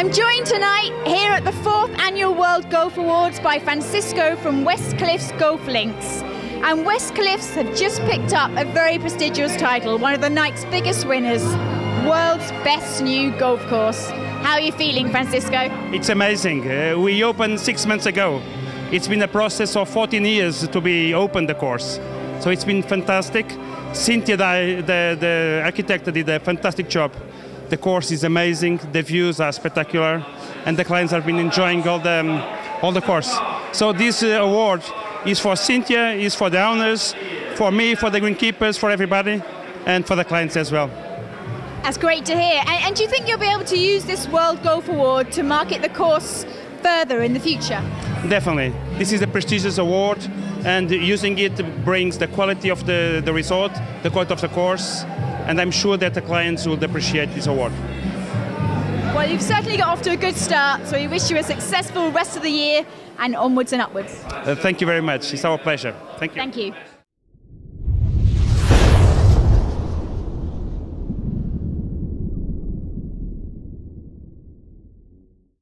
I'm joined tonight here at the fourth annual World Golf Awards by Francisco from West Cliffs Golf Links. And West Cliffs have just picked up a very prestigious title, one of the night's biggest winners, World's Best New Golf Course. How are you feeling, Francisco? It's amazing. Uh, we opened six months ago. It's been a process of 14 years to be open the course. So it's been fantastic. Cynthia, the, the, the architect, did a fantastic job. The course is amazing. The views are spectacular, and the clients have been enjoying all the um, all the course. So this uh, award is for Cynthia, is for the owners, for me, for the greenkeepers, for everybody, and for the clients as well. That's great to hear. And, and do you think you'll be able to use this World Golf Award to market the course further in the future? Definitely. This is a prestigious award, and using it brings the quality of the, the resort, the quality of the course, and I'm sure that the clients will appreciate this award. Well, you've certainly got off to a good start, so we wish you a successful rest of the year and onwards and upwards. Uh, thank you very much. It's our pleasure. Thank you. Thank you.